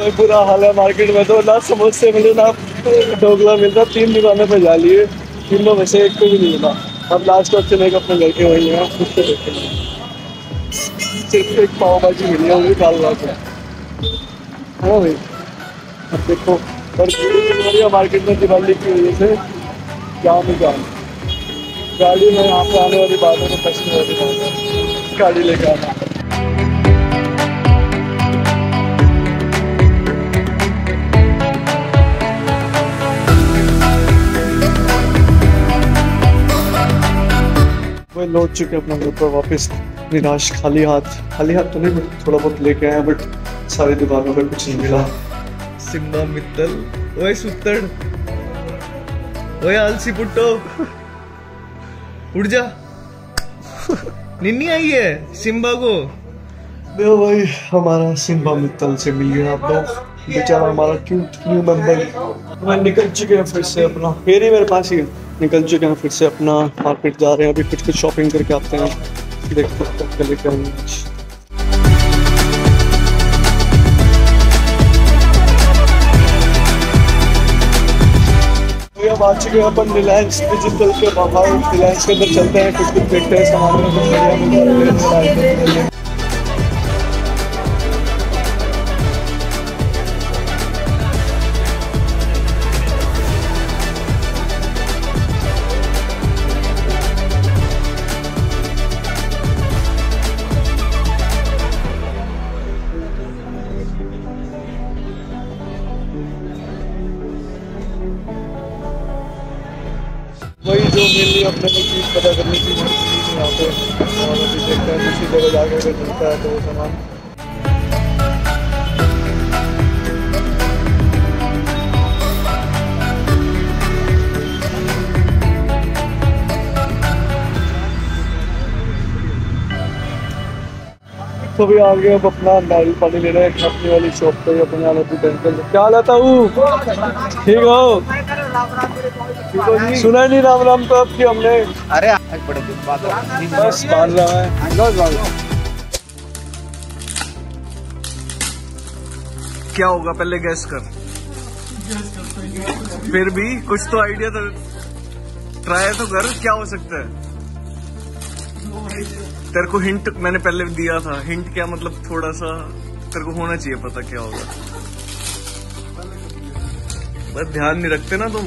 बुरा हाल है मार्केट में तो ना समोसे मिले ना, ढोकला मिलता तीन दुकानों पर जा लिए। तीनों में से एक को भी नहीं मिला। अब लास्ट ऑप्शन एक अपने घर के वही है, खुद से सिर्फ़ एक पाव भाजी मिली है, वो भी दाल भात है। हाँ भाई। अब देखो, और है मार्केट में दिवाली की वजह से। जाम ही जाम। गाड़ी में यहाँ पे आने वाली बातों में फंसने वाली बात है। गाड़ी लेके आना। वही लौट चुके अपने घर पर वापस। निराश खाली हाथ। खाली हाथ तो नहीं but थोड़ा बहुत लेके आए बट सारी दुकानों पे कुछ नहीं मिला। सिम्बा मित्तल ओए सुत्तड़। ओए आलसी पुट्टो। उठ जा। निन्नी आई है सिम्बा को। देखो भाई हमारा सिम्बा मित्तल से मिल गया आप लोग। बेचारा हमारा क्यूट न्यू मेंबर मैं निकल चुके हैं फिर से अपना। फिर ही मेरे पास ही निकल चुके हैं फिर से अपना। मार्केट जा रहे हैं अभी कुछ कुछ शॉपिंग करके आते हैं। देखते हैं आएँगे तो आ चुके हैं अपन रिलायंस डिजिटल के बाहर। रिलायंस के अंदर चलते हैं कुछ कुछ देखते हैं सामान वही जो मेनली अपने को चीज़ पता करनी थी यहाँ पे। और अभी देखते हैं दूसरी जगह जाके अगर मिलता है तो वो सामान। तो भी आ गए अब अपना नारियल पानी ले रहे हैं अपनी वाली शॉप पे, अपने वाले अंकल क्या लाता हूँ ठीक हो? सुना नहीं राम राम तो अब की हमने? अरे बड़े बात बस बाँध रहा है। क्या होगा पहले गैस कर। फिर भी कुछ तो आइडिया तो ट्राई तो कर क्या हो सकता है? तेरे को हिंट मैंने पहले दिया था। हिंट क्या मतलब थोड़ा सा तेरे को होना चाहिए पता क्या होगा। बस ध्यान नहीं रखते ना तुम।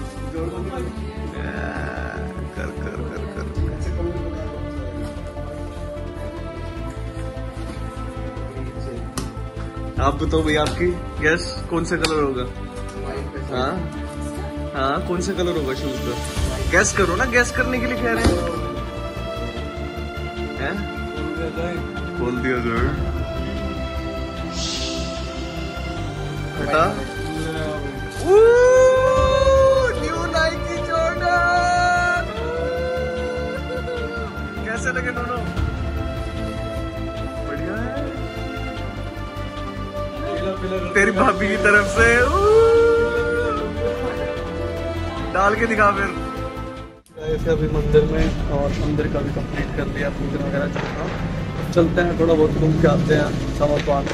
कर कर कर कर आप बताओ भाई आपकी गैस कौन सा कलर होगा? हाँ? हाँ कौन सा कलर होगा शूज़ का? गैस करो ना गैस करने के लिए कह रहे हैं? खोल दिया सर हटा तेरी भाभी की तरफ़ से। डाल के दिखा फिर। अभी मंदिर में और मंदिर का भी कंप्लीट कर लिया, पूजन वगैरह चलता चलते हैं, थोड़ा बहुत घूम के आते हैं, सवा पाँच।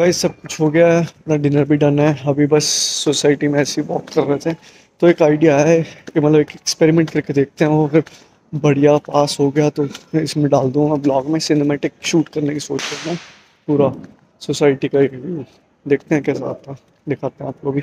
गाइस सब कुछ हो गया है, अपना डिनर भी डन है। अभी बस सोसाइटी में ऐसे ही वॉक कर रहे थे। तो एक आइडिया है कि मतलब एक एक्सपेरिमेंट करके देखते हैं। वो अगर बढ़िया पास हो गया तो इसमें डाल दूँगा ब्लॉग में सिनेमेटिक शूट करने की सोच रहा हूँ। पूरा सोसाइटी का एक व्यू देखते हैं कैसा आता दिखाते हैं आपको भी।